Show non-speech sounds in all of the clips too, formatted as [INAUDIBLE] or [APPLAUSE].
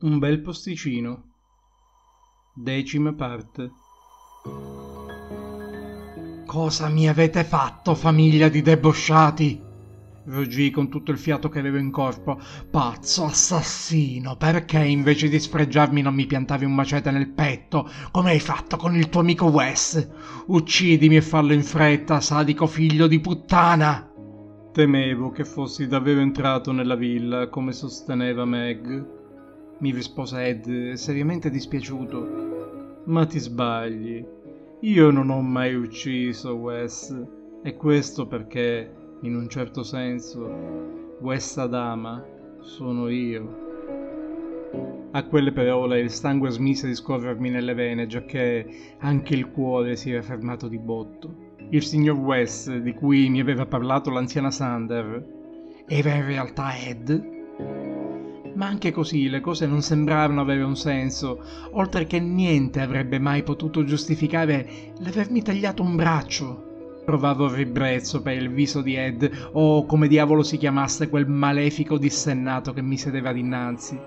Un bel posticino. Decima parte. Cosa mi avete fatto, famiglia di debosciati? Ruggii con tutto il fiato che avevo in corpo. Pazzo assassino, perché invece di sfregiarmi non mi piantavi un macete nel petto, come hai fatto con il tuo amico Wes? Uccidimi e fallo in fretta, sadico figlio di puttana! Temevo che fossi davvero entrato nella villa, come sosteneva Meg. Mi rispose Ed, seriamente dispiaciuto. Ma ti sbagli. Io non ho mai ucciso Wes. E questo perché, in un certo senso, Wes Adama sono io. A quelle parole il sangue smise di scorrermi nelle vene, giacché anche il cuore si era fermato di botto il signor West di cui mi aveva parlato l'anziana Sander era in realtà Ed? Ma anche così le cose non sembravano avere un senso, oltre che niente avrebbe mai potuto giustificare l'avermi tagliato un braccio. Provavo ribrezzo per il viso di Ed, o come diavolo si chiamasse quel malefico dissennato che mi sedeva dinanzi.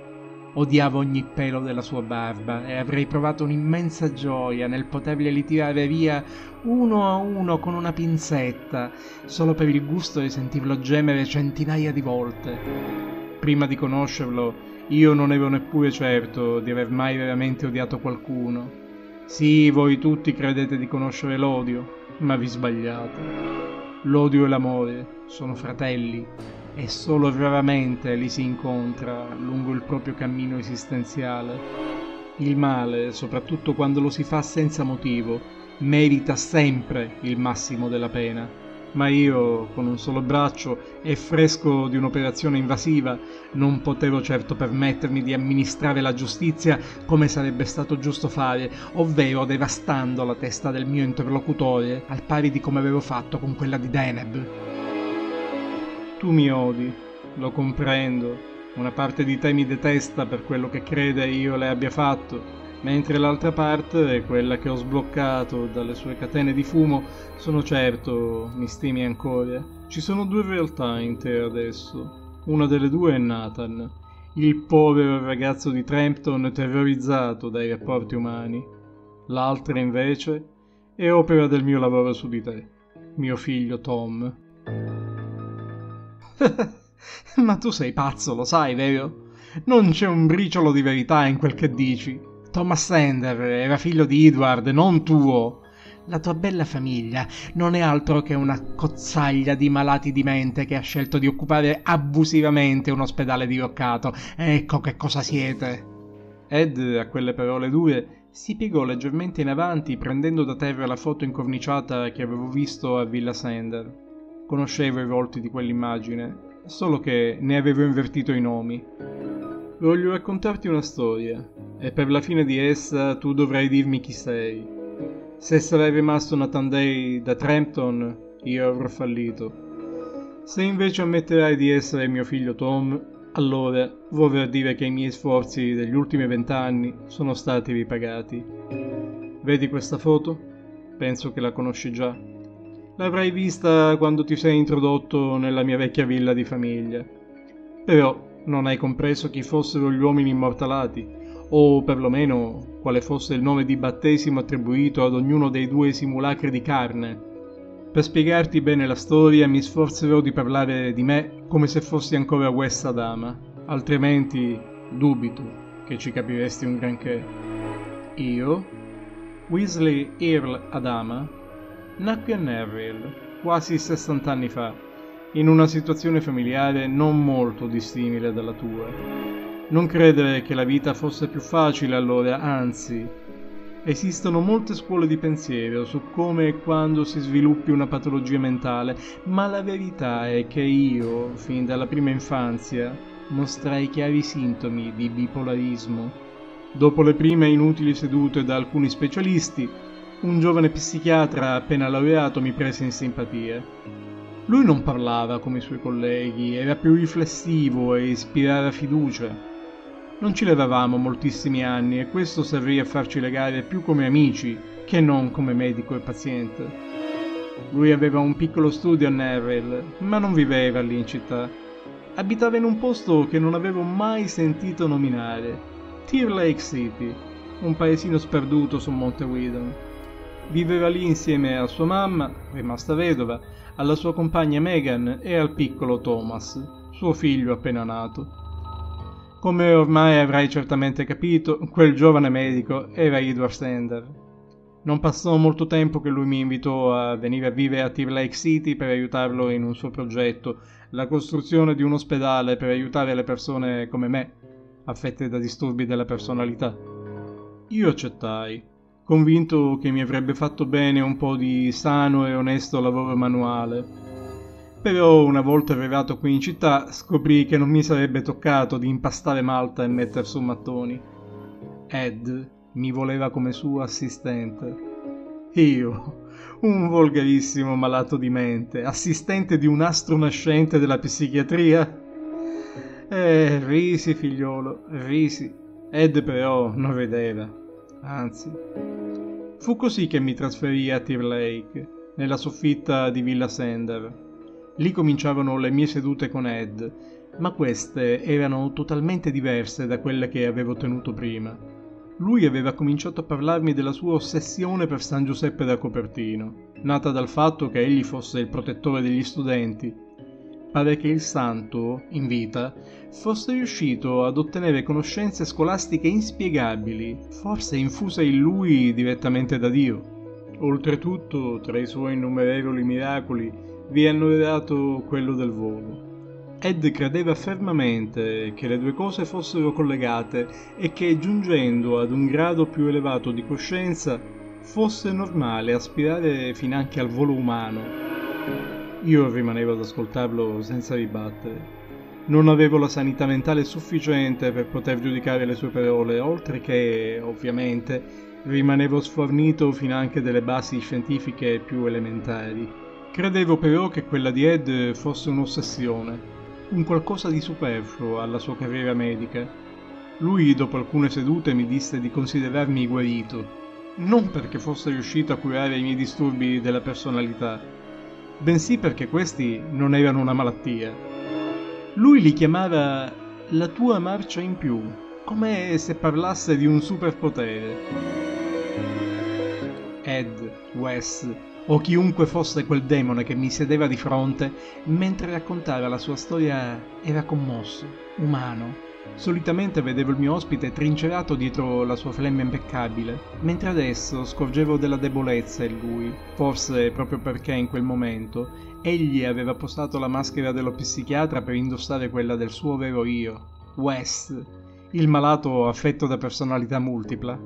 Odiavo ogni pelo della sua barba e avrei provato un'immensa gioia nel poterglieli tirare via uno a uno con una pinzetta, solo per il gusto di sentirlo gemere centinaia di volte. Prima di conoscerlo, io non ero neppure certo di aver mai veramente odiato qualcuno. Sì, voi tutti credete di conoscere l'odio, ma vi sbagliate. L'odio e l'amore sono fratelli e solo raramente li si incontra lungo il proprio cammino esistenziale. Il male, soprattutto quando lo si fa senza motivo, merita sempre il massimo della pena. Ma io, con un solo braccio e fresco di un'operazione invasiva, non potevo certo permettermi di amministrare la giustizia come sarebbe stato giusto fare, ovvero devastando la testa del mio interlocutore, al pari di come avevo fatto con quella di Deneb. Tu mi odi, lo comprendo, una parte di te mi detesta per quello che crede io le abbia fatto, mentre l'altra parte, quella che ho sbloccato dalle sue catene di fumo, sono certo mi stimi ancora. Ci sono due realtà in te adesso. Una delle due è Nathan, il povero ragazzo di Trampton terrorizzato dai rapporti umani. L'altra invece è opera del mio lavoro su di te, mio figlio Tom. [LAUGHS] Ma tu sei pazzo, lo sai, vero? Non c'è un briciolo di verità in quel che dici. Thomas Sender era figlio di Edward, non tuo. La tua bella famiglia non è altro che una cozzaglia di malati di mente che ha scelto di occupare abusivamente un ospedale diroccato. Ecco che cosa siete. Ed, a quelle parole dure, si piegò leggermente in avanti prendendo da terra la foto incorniciata che avevo visto a Villa Sender. Conoscevo i volti di quell'immagine, solo che ne avevo invertito i nomi. Voglio raccontarti una storia, e per la fine di essa tu dovrai dirmi chi sei. Se sarai rimasto Nathan Day da Trampton, io avrò fallito. Se invece ammetterai di essere mio figlio Tom, allora vorrà dire che i miei sforzi degli ultimi vent'anni sono stati ripagati. Vedi questa foto? Penso che la conosci già. L'avrai vista quando ti sei introdotto nella mia vecchia villa di famiglia. Però non hai compreso chi fossero gli uomini immortalati, o perlomeno quale fosse il nome di battesimo attribuito ad ognuno dei due simulacri di carne. Per spiegarti bene la storia mi sforzerò di parlare di me come se fossi ancora West Adama, altrimenti dubito che ci capiresti un granché. Io, Weasley Earl Adama, nacque a Neville quasi 60 anni fa, in una situazione familiare non molto dissimile dalla tua. Non credere che la vita fosse più facile allora, anzi, esistono molte scuole di pensiero su come e quando si sviluppi una patologia mentale, ma la verità è che io, fin dalla prima infanzia, mostrai chiari sintomi di bipolarismo. Dopo le prime inutili sedute da alcuni specialisti, un giovane psichiatra appena laureato mi prese in simpatia. Lui non parlava come i suoi colleghi, era più riflessivo e ispirava fiducia. Non ci levavamo moltissimi anni e questo servì a farci legare più come amici che non come medico e paziente. Lui aveva un piccolo studio a Neville, ma non viveva lì in città. Abitava in un posto che non avevo mai sentito nominare Tear Lake City, un paesino sperduto su Monte Whedon. Viveva lì insieme a sua mamma, rimasta vedova, alla sua compagna Megan e al piccolo Thomas, suo figlio appena nato. Come ormai avrai certamente capito, quel giovane medico era Edward Sender. Non passò molto tempo che lui mi invitò a venire a vivere a Tear Lake City per aiutarlo in un suo progetto, la costruzione di un ospedale per aiutare le persone come me, affette da disturbi della personalità. Io accettai, convinto che mi avrebbe fatto bene un po' di sano e onesto lavoro manuale. Però una volta arrivato qui in città scoprì che non mi sarebbe toccato di impastare malta e metter su mattoni. Ed mi voleva come suo assistente. Io, un volgarissimo malato di mente, assistente di un astro nascente della psichiatria? Eh, risi, figliolo, risi. Ed però non rideva. Anzi. Fu così che mi trasferì a Tear Lake, nella soffitta di Villa Sender. Lì cominciavano le mie sedute con Ed, ma queste erano totalmente diverse da quelle che avevo tenuto prima. Lui aveva cominciato a parlarmi della sua ossessione per San Giuseppe da Copertino, nata dal fatto che egli fosse il protettore degli studenti pare che il santo, in vita, fosse riuscito ad ottenere conoscenze scolastiche inspiegabili, forse infuse in lui direttamente da Dio. Oltretutto, tra i suoi innumerevoli miracoli, vi è annoverato quello del volo. Ed credeva fermamente che le due cose fossero collegate e che giungendo ad un grado più elevato di coscienza fosse normale aspirare finanche al volo umano. Io rimanevo ad ascoltarlo senza ribattere. Non avevo la sanità mentale sufficiente per poter giudicare le sue parole, oltre che, ovviamente, rimanevo sfornito finanche delle basi scientifiche più elementari. Credevo però che quella di Ed fosse un'ossessione, un qualcosa di superfluo alla sua carriera medica. Lui, dopo alcune sedute, mi disse di considerarmi guarito, non perché fosse riuscito a curare i miei disturbi della personalità, bensì perché questi non erano una malattia. Lui li chiamava la tua marcia in più, come se parlasse di un superpotere. Ed, Wes o chiunque fosse quel demone che mi sedeva di fronte, mentre raccontava la sua storia era commosso, umano, Solitamente vedevo il mio ospite trincerato dietro la sua flemma impeccabile, mentre adesso scorgevo della debolezza in lui, forse proprio perché in quel momento egli aveva posato la maschera dello psichiatra per indossare quella del suo vero io, Wes, il malato affetto da personalità multipla.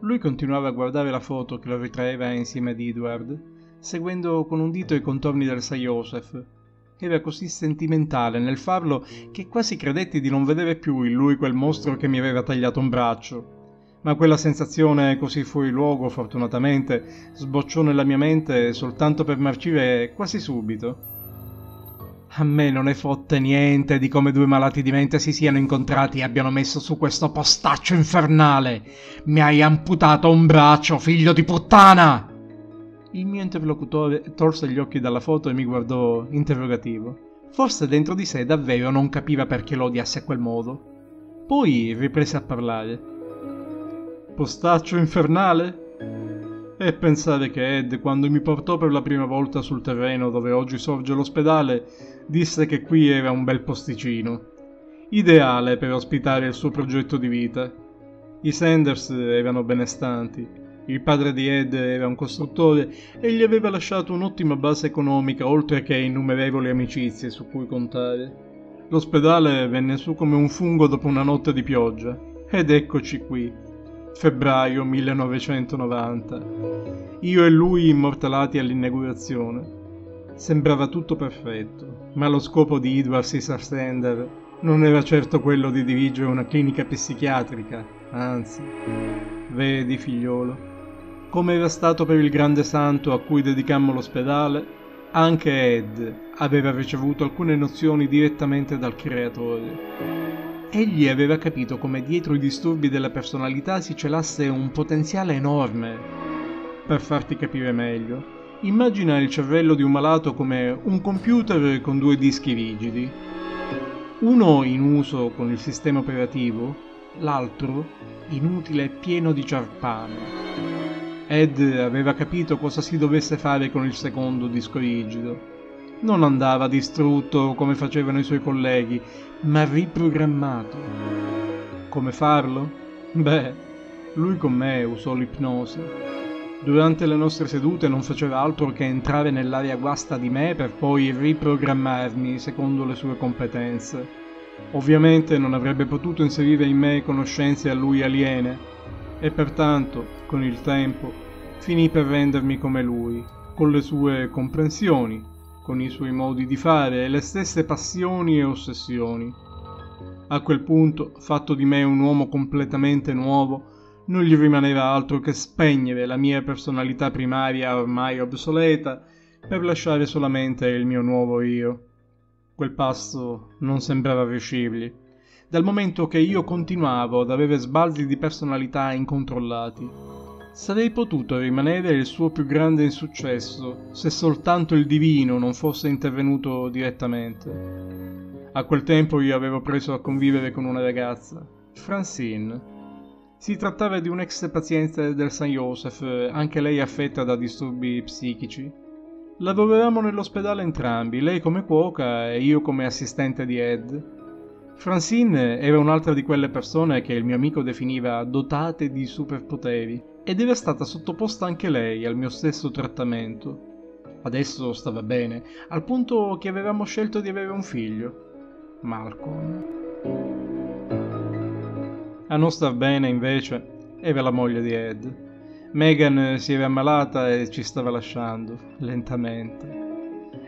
Lui continuava a guardare la foto che lo ritraeva insieme ad Edward, seguendo con un dito i contorni del St. Joseph, era così sentimentale nel farlo che quasi credetti di non vedere più in lui quel mostro che mi aveva tagliato un braccio. Ma quella sensazione così fuori luogo, fortunatamente, sbocciò nella mia mente soltanto per marcire quasi subito. A me non ne fotte niente di come due malati di mente si siano incontrati e abbiano messo su questo postaccio infernale. Mi hai amputato un braccio, figlio di puttana! Il mio interlocutore tolse gli occhi dalla foto e mi guardò interrogativo. Forse dentro di sé davvero non capiva perché lo odiasse a quel modo. Poi riprese a parlare. Postaccio infernale? E pensare che Ed, quando mi portò per la prima volta sul terreno dove oggi sorge l'ospedale, disse che qui era un bel posticino. Ideale per ospitare il suo progetto di vita. I Sanders erano benestanti il padre di Ed era un costruttore e gli aveva lasciato un'ottima base economica oltre che innumerevoli amicizie su cui contare. L'ospedale venne su come un fungo dopo una notte di pioggia ed eccoci qui, febbraio 1990. Io e lui immortalati all'inaugurazione. Sembrava tutto perfetto, ma lo scopo di Edward Caesar Stender non era certo quello di dirigere una clinica psichiatrica, anzi. Vedi, figliolo, come era stato per il grande santo a cui dedicammo l'ospedale, anche Ed aveva ricevuto alcune nozioni direttamente dal creatore. Egli aveva capito come dietro i disturbi della personalità si celasse un potenziale enorme. Per farti capire meglio, immagina il cervello di un malato come un computer con due dischi rigidi. Uno in uso con il sistema operativo, l'altro inutile e pieno di ciarpame. Ed aveva capito cosa si dovesse fare con il secondo disco rigido. Non andava distrutto come facevano i suoi colleghi, ma riprogrammato. Come farlo? Beh, lui con me usò l'ipnosi. Durante le nostre sedute non faceva altro che entrare nell'area guasta di me per poi riprogrammarmi secondo le sue competenze. Ovviamente non avrebbe potuto inserire in me conoscenze a lui aliene, e pertanto, con il tempo, finì per rendermi come lui, con le sue comprensioni, con i suoi modi di fare e le stesse passioni e ossessioni. A quel punto, fatto di me un uomo completamente nuovo, non gli rimaneva altro che spegnere la mia personalità primaria ormai obsoleta per lasciare solamente il mio nuovo io. Quel passo non sembrava riuscirgli dal momento che io continuavo ad avere sbalzi di personalità incontrollati. Sarei potuto rimanere il suo più grande insuccesso se soltanto il divino non fosse intervenuto direttamente. A quel tempo io avevo preso a convivere con una ragazza, Francine. Si trattava di un ex paziente del San Joseph, anche lei affetta da disturbi psichici. Lavoravamo nell'ospedale entrambi, lei come cuoca e io come assistente di Ed. Francine era un'altra di quelle persone che il mio amico definiva dotate di superpoteri ed era stata sottoposta anche lei al mio stesso trattamento. Adesso stava bene, al punto che avevamo scelto di avere un figlio, Malcolm. A non star bene, invece, era la moglie di Ed. Megan si era ammalata e ci stava lasciando, lentamente.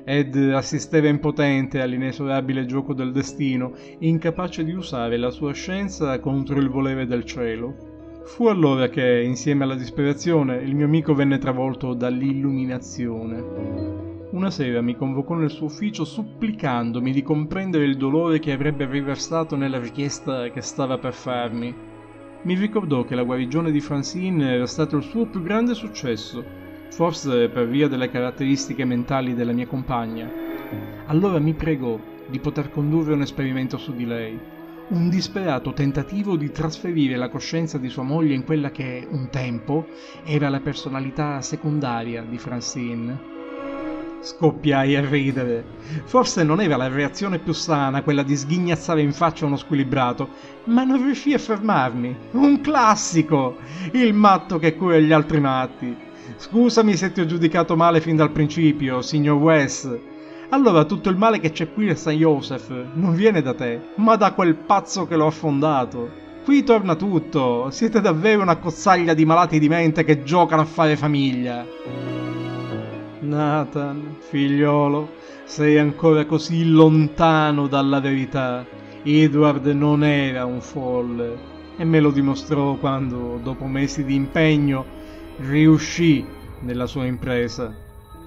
Ed assisteva impotente all'inesorabile gioco del destino, incapace di usare la sua scienza contro il volere del cielo. Fu allora che, insieme alla disperazione, il mio amico venne travolto dall'illuminazione. Una sera mi convocò nel suo ufficio supplicandomi di comprendere il dolore che avrebbe riversato nella richiesta che stava per farmi. Mi ricordò che la guarigione di Francine era stato il suo più grande successo forse per via delle caratteristiche mentali della mia compagna. Allora mi pregò di poter condurre un esperimento su di lei, un disperato tentativo di trasferire la coscienza di sua moglie in quella che un tempo era la personalità secondaria di Francine. Scoppiai a ridere. Forse non era la reazione più sana quella di sghignazzare in faccia uno squilibrato, ma non riuscii a fermarmi. Un classico! Il matto che cura gli altri matti. Scusami se ti ho giudicato male fin dal principio, signor Wes. Allora tutto il male che c'è qui a San Joseph non viene da te, ma da quel pazzo che l'ho affondato. Qui torna tutto, siete davvero una cozzaglia di malati di mente che giocano a fare famiglia. Nathan, figliolo, sei ancora così lontano dalla verità. Edward non era un folle e me lo dimostrò quando, dopo mesi di impegno, riuscì nella sua impresa.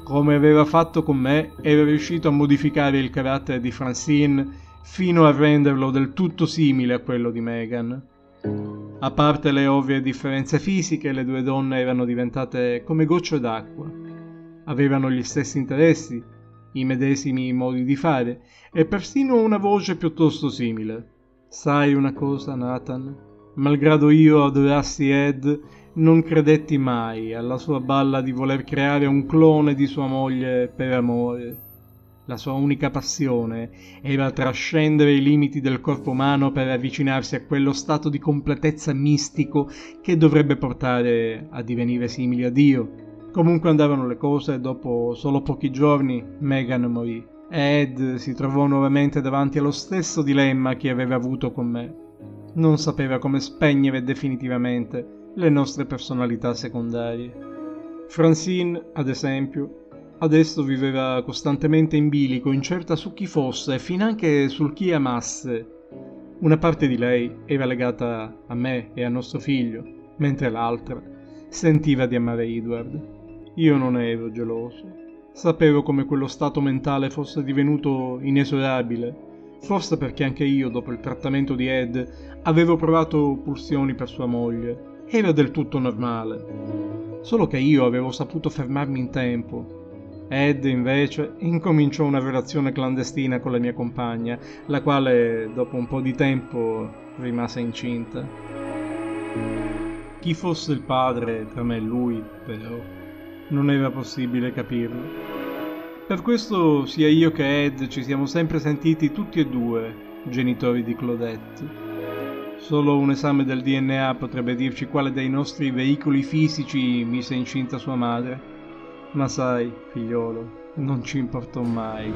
Come aveva fatto con me, era riuscito a modificare il carattere di Francine fino a renderlo del tutto simile a quello di Megan. A parte le ovvie differenze fisiche, le due donne erano diventate come gocce d'acqua. Avevano gli stessi interessi, i medesimi modi di fare e persino una voce piuttosto simile. Sai una cosa, Nathan? Malgrado io adorassi Ed non credetti mai alla sua balla di voler creare un clone di sua moglie per amore. La sua unica passione era trascendere i limiti del corpo umano per avvicinarsi a quello stato di completezza mistico che dovrebbe portare a divenire simili a Dio. Comunque andavano le cose, dopo solo pochi giorni Megan morì. Ed si trovò nuovamente davanti allo stesso dilemma che aveva avuto con me. Non sapeva come spegnere definitivamente le nostre personalità secondarie. Francine, ad esempio, adesso viveva costantemente in bilico, incerta su chi fosse e finanche sul chi amasse. Una parte di lei era legata a me e a nostro figlio, mentre l'altra sentiva di amare Edward. Io non ero geloso. Sapevo come quello stato mentale fosse divenuto inesorabile, forse perché anche io, dopo il trattamento di Ed, avevo provato pulsioni per sua moglie era del tutto normale. Solo che io avevo saputo fermarmi in tempo. Ed invece incominciò una relazione clandestina con la mia compagna, la quale dopo un po' di tempo rimase incinta. Chi fosse il padre tra me e lui, però, non era possibile capirlo. Per questo sia io che Ed ci siamo sempre sentiti tutti e due genitori di Claudette. Solo un esame del DNA potrebbe dirci quale dei nostri veicoli fisici mise incinta sua madre. Ma sai, figliolo, non ci importò mai.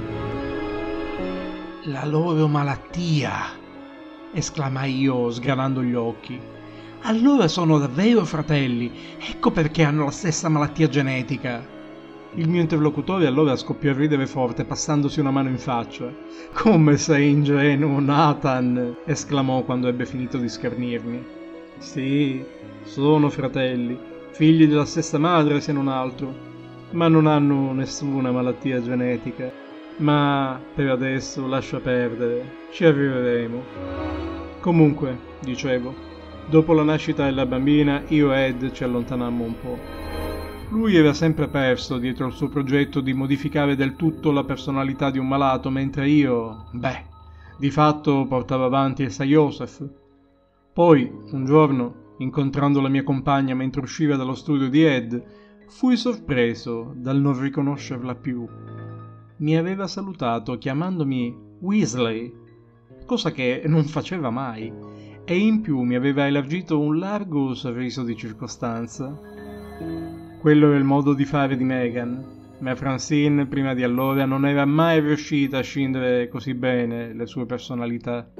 La loro malattia! esclamai io, sgranando gli occhi. Allora sono davvero fratelli, ecco perché hanno la stessa malattia genetica. Il mio interlocutore allora scoppiò a ridere forte, passandosi una mano in faccia. Come sei ingenuo, Nathan! esclamò quando ebbe finito di schernirmi. Sì, sono fratelli, figli della stessa madre se non altro ma non hanno nessuna malattia genetica. Ma per adesso lascia perdere, ci arriveremo. Comunque, dicevo, dopo la nascita della bambina io e Ed ci allontanammo un po'. Lui era sempre perso dietro il suo progetto di modificare del tutto la personalità di un malato, mentre io, beh, di fatto portavo avanti il Joseph. Poi, un giorno, incontrando la mia compagna mentre usciva dallo studio di Ed, Fui sorpreso dal non riconoscerla più. Mi aveva salutato chiamandomi Weasley, cosa che non faceva mai, e in più mi aveva elargito un largo sorriso di circostanza. Quello era il modo di fare di Megan, ma Francine prima di allora non era mai riuscita a scindere così bene le sue personalità.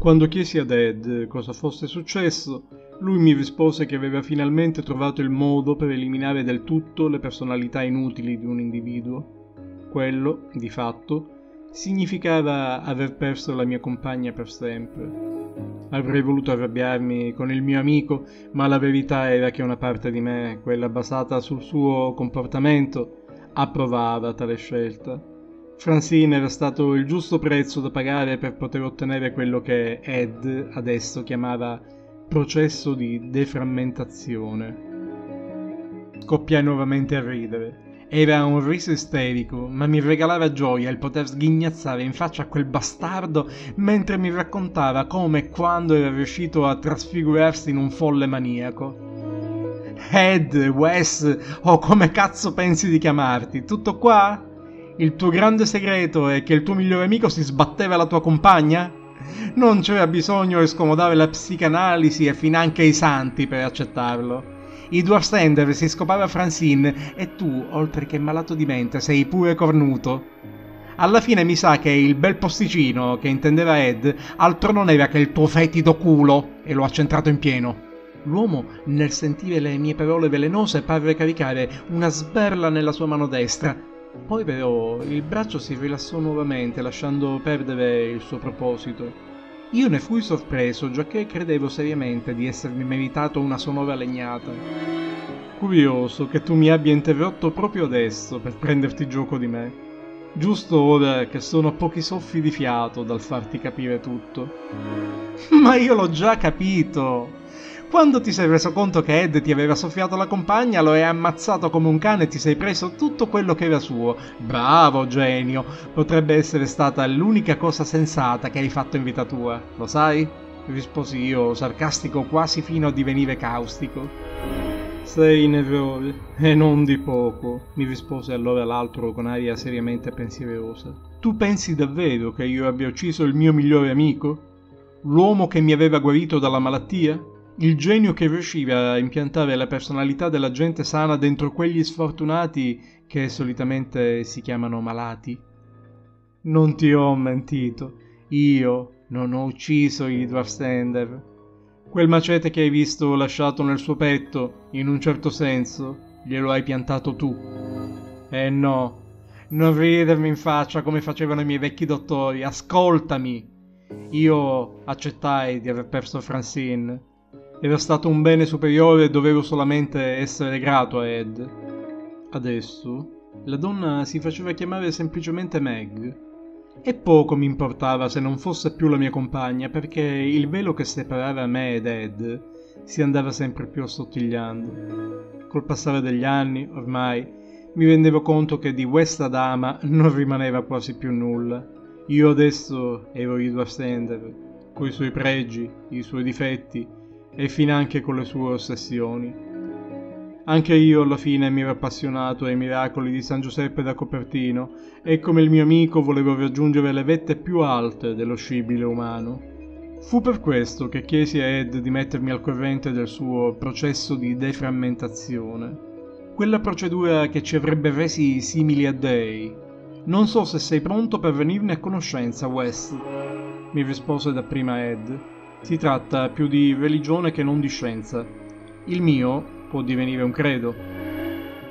Quando chiesi ad Ed cosa fosse successo, lui mi rispose che aveva finalmente trovato il modo per eliminare del tutto le personalità inutili di un individuo. Quello, di fatto, significava aver perso la mia compagna per sempre. Avrei voluto arrabbiarmi con il mio amico, ma la verità era che una parte di me, quella basata sul suo comportamento, approvava tale scelta. Francine era stato il giusto prezzo da pagare per poter ottenere quello che Ed adesso chiamava processo di deframmentazione. Scoppiai nuovamente a ridere. Era un riso isterico, ma mi regalava gioia il poter sghignazzare in faccia a quel bastardo mentre mi raccontava come e quando era riuscito a trasfigurarsi in un folle maniaco. Ed, Wes, o come cazzo pensi di chiamarti? Tutto qua? Il tuo grande segreto è che il tuo migliore amico si sbatteva la tua compagna? Non c'era bisogno di scomodare la psicanalisi e finanche i santi per accettarlo. I Dwarfstender si scopava Francine e tu, oltre che malato di mente, sei pure cornuto. Alla fine mi sa che il bel posticino che intendeva Ed altro non era che il tuo fetido culo e lo ha centrato in pieno. L'uomo, nel sentire le mie parole velenose, parve caricare una sberla nella sua mano destra poi però il braccio si rilassò nuovamente, lasciando perdere il suo proposito. Io ne fui sorpreso, giacché credevo seriamente di essermi meritato una sonora legnata. Curioso che tu mi abbia interrotto proprio adesso per prenderti gioco di me. Giusto ora che sono a pochi soffi di fiato dal farti capire tutto. [LAUGHS] Ma io l'ho già capito! Quando ti sei reso conto che Ed ti aveva soffiato la compagna, lo hai ammazzato come un cane e ti sei preso tutto quello che era suo. Bravo, genio! Potrebbe essere stata l'unica cosa sensata che hai fatto in vita tua, lo sai? risposi io, sarcastico quasi fino a divenire caustico. Sei in errore, e non di poco, mi rispose allora l'altro con aria seriamente pensierosa. Tu pensi davvero che io abbia ucciso il mio migliore amico? L'uomo che mi aveva guarito dalla malattia? Il genio che riusciva a impiantare la personalità della gente sana dentro quegli sfortunati che solitamente si chiamano malati. Non ti ho mentito, io non ho ucciso i Dwarfstender. Quel macete che hai visto lasciato nel suo petto, in un certo senso, glielo hai piantato tu. Eh no, non ridermi in faccia come facevano i miei vecchi dottori, ascoltami. Io accettai di aver perso Francine era stato un bene superiore e dovevo solamente essere grato a Ed. Adesso la donna si faceva chiamare semplicemente Meg. E poco mi importava se non fosse più la mia compagna, perché il velo che separava me ed Ed si andava sempre più assottigliando. Col passare degli anni, ormai, mi rendevo conto che di questa dama non rimaneva quasi più nulla. Io adesso ero Edward Sender, coi suoi pregi, i suoi difetti e finanche con le sue ossessioni. Anche io alla fine mi ero appassionato ai miracoli di San Giuseppe da Copertino e come il mio amico volevo raggiungere le vette più alte dello scibile umano. Fu per questo che chiesi a Ed di mettermi al corrente del suo processo di deframmentazione quella procedura che ci avrebbe resi simili a dei. Non so se sei pronto per venirne a conoscenza, Wes. Mi rispose dapprima Ed. Si tratta più di religione che non di scienza. Il mio può divenire un credo.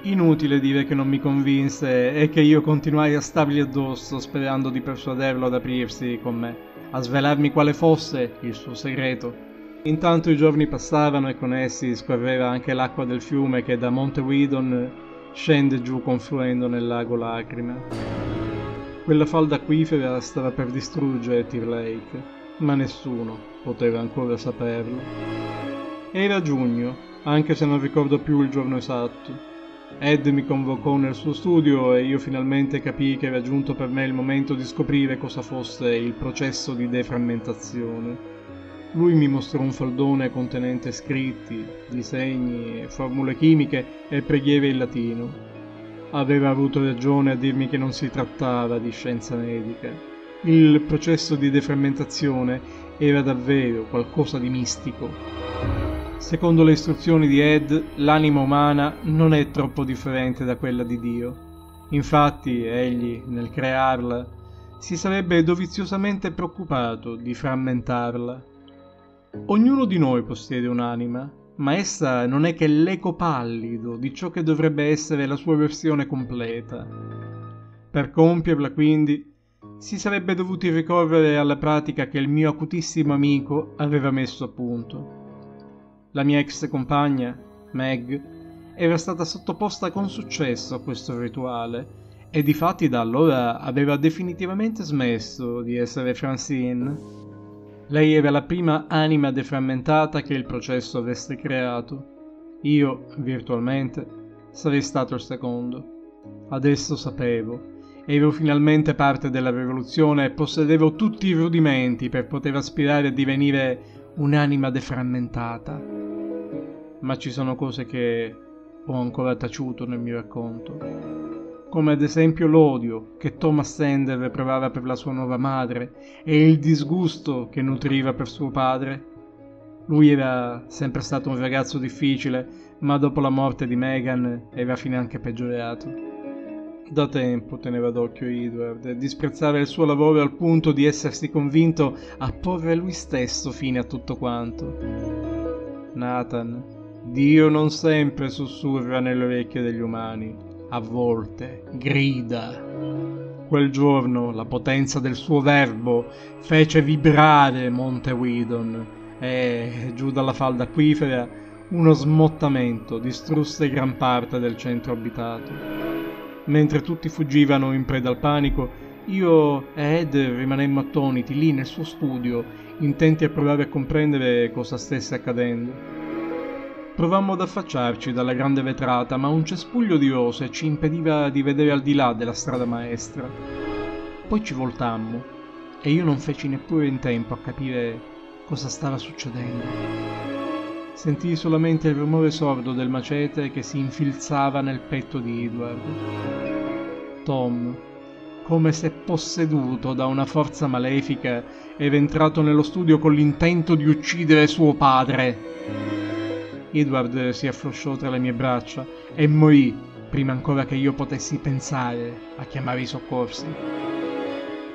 Inutile dire che non mi convinse e che io continuai a stargli addosso sperando di persuaderlo ad aprirsi con me, a svelarmi quale fosse il suo segreto. Intanto i giorni passavano e con essi scorreva anche l'acqua del fiume che da Monte Widon scende giù confluendo nel lago Lacrime. Quella falda acquifera stava per distruggere Tear Lake, ma nessuno poteva ancora saperlo. Era giugno, anche se non ricordo più il giorno esatto. Ed mi convocò nel suo studio e io finalmente capii che era giunto per me il momento di scoprire cosa fosse il processo di deframmentazione. Lui mi mostrò un faldone contenente scritti, disegni, formule chimiche e preghiere in latino. Aveva avuto ragione a dirmi che non si trattava di scienza medica. Il processo di deframmentazione era davvero qualcosa di mistico. Secondo le istruzioni di Ed, l'anima umana non è troppo differente da quella di Dio. Infatti, egli, nel crearla, si sarebbe doviziosamente preoccupato di frammentarla Ognuno di noi possiede un'anima, ma essa non è che l'eco pallido di ciò che dovrebbe essere la sua versione completa. Per compierla, quindi, si sarebbe dovuti ricorrere alla pratica che il mio acutissimo amico aveva messo a punto. La mia ex compagna, Meg, era stata sottoposta con successo a questo rituale e difatti da allora aveva definitivamente smesso di essere Francine lei era la prima anima deframmentata che il processo avesse creato. Io, virtualmente, sarei stato il secondo. Adesso sapevo. Ero finalmente parte della rivoluzione e possedevo tutti i rudimenti per poter aspirare a divenire un'anima deframmentata. Ma ci sono cose che ho ancora taciuto nel mio racconto come ad esempio l'odio che Thomas Sender provava per la sua nuova madre e il disgusto che nutriva per suo padre. Lui era sempre stato un ragazzo difficile, ma dopo la morte di Megan era finanche peggiorato. Da tempo teneva d'occhio Edward e disprezzava il suo lavoro al punto di essersi convinto a porre lui stesso fine a tutto quanto. Nathan, Dio non sempre sussurra nelle orecchie degli umani a volte grida. Quel giorno la potenza del suo verbo fece vibrare Monte Widon e giù dalla falda acquifera uno smottamento distrusse gran parte del centro abitato. Mentre tutti fuggivano in preda al panico, io e Ed rimanemmo attoniti lì nel suo studio, intenti a provare a comprendere cosa stesse accadendo. Provammo ad affacciarci dalla grande vetrata, ma un cespuglio di rose ci impediva di vedere al di là della strada maestra. Poi ci voltammo e io non feci neppure in tempo a capire cosa stava succedendo. Sentii solamente il rumore sordo del macete che si infilzava nel petto di Edward. Tom, come se posseduto da una forza malefica, era entrato nello studio con l'intento di uccidere suo padre. Edward si afflosciò tra le mie braccia e morì prima ancora che io potessi pensare a chiamare i soccorsi.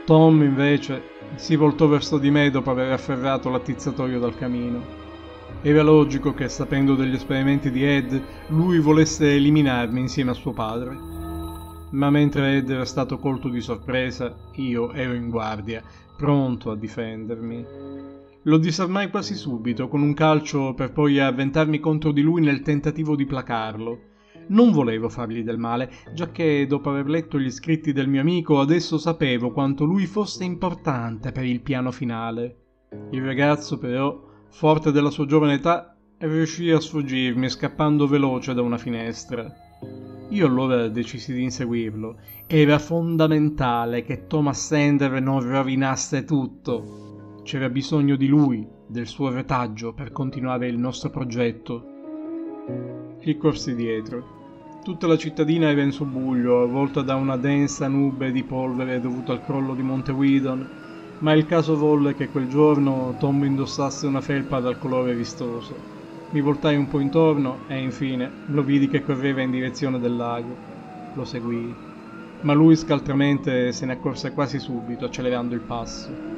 Tom, invece, si voltò verso di me dopo aver afferrato l'attizzatoio dal camino. Era logico che, sapendo degli esperimenti di Ed, lui volesse eliminarmi insieme a suo padre. Ma mentre Ed era stato colto di sorpresa, io ero in guardia, pronto a difendermi. Lo disarmai quasi subito con un calcio per poi avventarmi contro di lui nel tentativo di placarlo. Non volevo fargli del male, giacché dopo aver letto gli scritti del mio amico adesso sapevo quanto lui fosse importante per il piano finale. Il ragazzo però, forte della sua giovane età, riuscì a sfuggirmi scappando veloce da una finestra. Io allora decisi di inseguirlo. Era fondamentale che Thomas Sender non rovinasse tutto. C'era bisogno di lui, del suo retaggio, per continuare il nostro progetto. Gli corsi dietro. Tutta la cittadina era in subbuglio, avvolta da una densa nube di polvere dovuta al crollo di Monte Widon, ma il caso volle che quel giorno Tom indossasse una felpa dal colore vistoso. Mi voltai un po' intorno e infine lo vidi che correva in direzione del lago. Lo seguii, ma lui scaltramente se ne accorse quasi subito, accelerando il passo.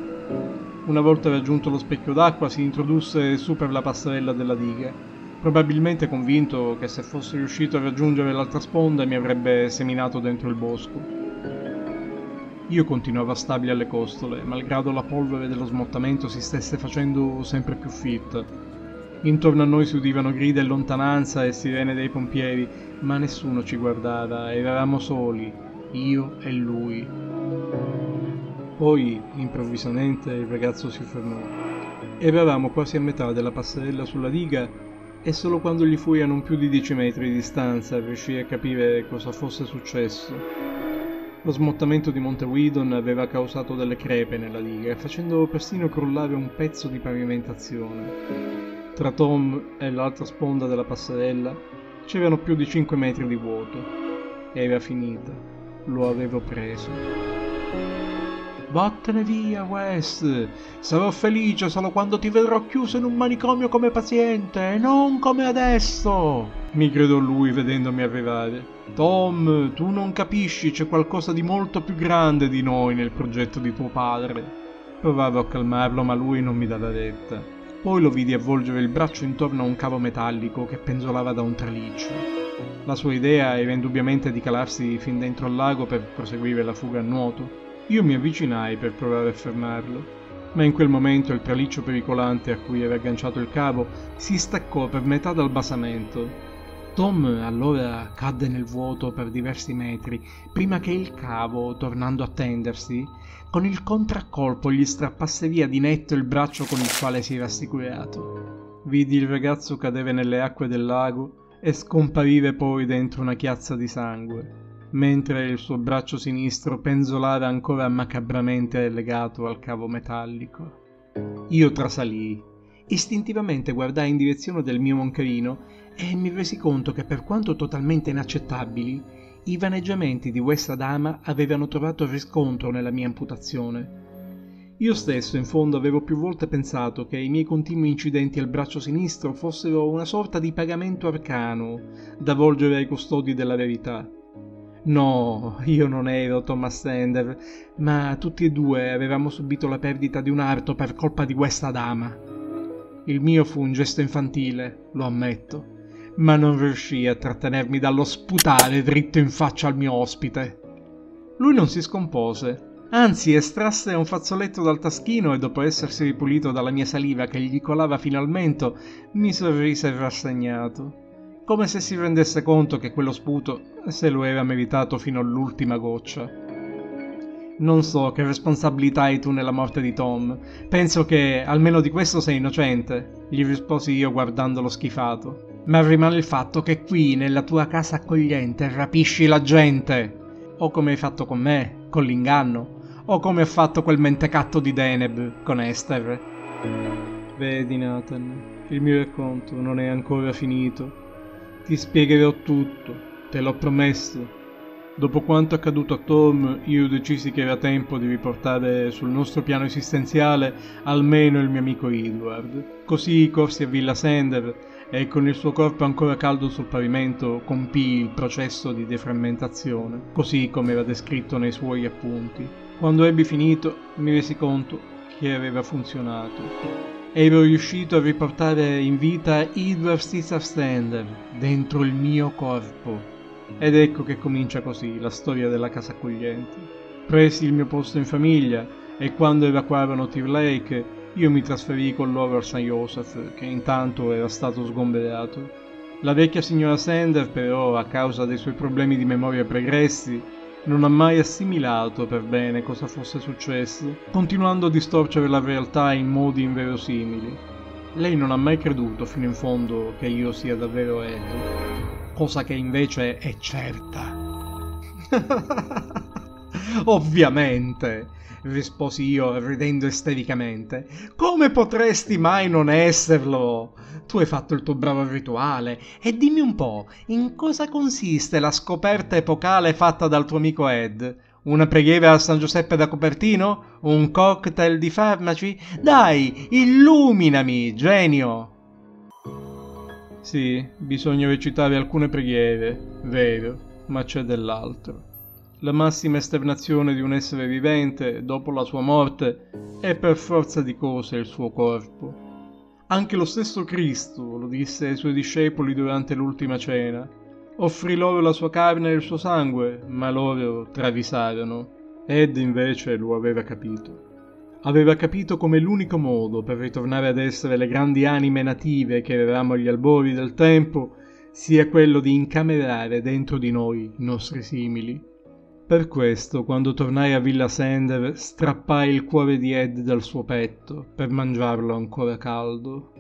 Una volta raggiunto lo specchio d'acqua si introdusse su per la passerella della diga probabilmente convinto che se fossi riuscito a raggiungere l'altra sponda mi avrebbe seminato dentro il bosco. Io continuavo stabile alle costole, malgrado la polvere dello smottamento si stesse facendo sempre più fitta. Intorno a noi si udivano grida in lontananza e sirene dei pompieri, ma nessuno ci guardava, eravamo soli, io e lui. Poi, improvvisamente, il ragazzo si fermò. Eravamo quasi a metà della passerella sulla diga e solo quando gli fui a non più di 10 metri di distanza riuscii a capire cosa fosse successo. Lo smottamento di Monte Widon aveva causato delle crepe nella diga, facendo persino crollare un pezzo di pavimentazione. Tra Tom e l'altra sponda della passerella c'erano più di 5 metri di vuoto. Era finita. Lo avevo preso. Vattene via, Wes. Sarò felice solo quando ti vedrò chiuso in un manicomio come paziente, e non come adesso. Mi gridò lui vedendomi arrivare. Tom, tu non capisci, c'è qualcosa di molto più grande di noi nel progetto di tuo padre. Provavo a calmarlo, ma lui non mi dava retta. Poi lo vidi avvolgere il braccio intorno a un cavo metallico che penzolava da un traliccio. La sua idea era indubbiamente di calarsi fin dentro al lago per proseguire la fuga a nuoto. Io mi avvicinai per provare a fermarlo, ma in quel momento il traliccio pericolante a cui era agganciato il cavo si staccò per metà dal basamento. Tom allora cadde nel vuoto per diversi metri, prima che il cavo, tornando a tendersi, con il contraccolpo gli strappasse via di netto il braccio con il quale si era assicurato. Vidi il ragazzo cadere nelle acque del lago e scomparire poi dentro una chiazza di sangue mentre il suo braccio sinistro penzolava ancora macabramente legato al cavo metallico. Io trasalii. Istintivamente guardai in direzione del mio moncherino e mi resi conto che per quanto totalmente inaccettabili, i vaneggiamenti di questa dama avevano trovato riscontro nella mia amputazione. Io stesso in fondo avevo più volte pensato che i miei continui incidenti al braccio sinistro fossero una sorta di pagamento arcano da volgere ai custodi della verità. No, io non ero Thomas Sender, ma tutti e due avevamo subito la perdita di un arto per colpa di questa dama. Il mio fu un gesto infantile, lo ammetto, ma non riuscii a trattenermi dallo sputare dritto in faccia al mio ospite. Lui non si scompose, anzi estrasse un fazzoletto dal taschino e dopo essersi ripulito dalla mia saliva che gli colava fino al mento, mi sorrise rassegnato come se si rendesse conto che quello sputo se lo era meritato fino all'ultima goccia. Non so che responsabilità hai tu nella morte di Tom. Penso che almeno di questo sei innocente, gli risposi io guardandolo schifato. Ma rimane il fatto che qui, nella tua casa accogliente, rapisci la gente. O come hai fatto con me, con l'inganno, o come ha fatto quel mentecatto di Deneb con Esther. Vedi, Nathan, il mio racconto non è ancora finito. Ti spiegherò tutto, te l'ho promesso. Dopo quanto accaduto a Tom, io decisi che era tempo di riportare sul nostro piano esistenziale almeno il mio amico Edward. Così corsi a Villa Sender e con il suo corpo ancora caldo sul pavimento compii il processo di deframmentazione, così come era descritto nei suoi appunti. Quando ebbi finito, mi resi conto che aveva funzionato ero riuscito a riportare in vita Edward Caesar Stander dentro il mio corpo. Ed ecco che comincia così la storia della casa accogliente. Presi il mio posto in famiglia e quando evacuarono Tear Lake io mi trasferii con a St. Joseph, che intanto era stato sgomberato. La vecchia signora Sander, però, a causa dei suoi problemi di memoria pregressi, non ha mai assimilato per bene cosa fosse successo, continuando a distorcere la realtà in modi inverosimili. Lei non ha mai creduto fino in fondo che io sia davvero Edo. cosa che invece è certa. [LAUGHS] [LAUGHS] Ovviamente, risposi io ridendo istericamente. Come potresti mai non esserlo? Tu hai fatto il tuo bravo rituale e dimmi un po', in cosa consiste la scoperta epocale fatta dal tuo amico Ed? Una preghiera a San Giuseppe da Copertino? Un cocktail di farmaci? Dai, illuminami, genio! Sì, bisogna recitare alcune preghiere, vero, ma c'è dell'altro. La massima esternazione di un essere vivente, dopo la sua morte, è per forza di cose il suo corpo. Anche lo stesso Cristo lo disse ai suoi discepoli durante l'ultima cena. Offrì loro la sua carne e il suo sangue, ma loro travisarono. Ed invece lo aveva capito. Aveva capito come l'unico modo per ritornare ad essere le grandi anime native che eravamo agli albori del tempo sia quello di incamerare dentro di noi i nostri simili. Per questo, quando tornai a Villa Sender, strappai il cuore di Ed dal suo petto per mangiarlo ancora caldo.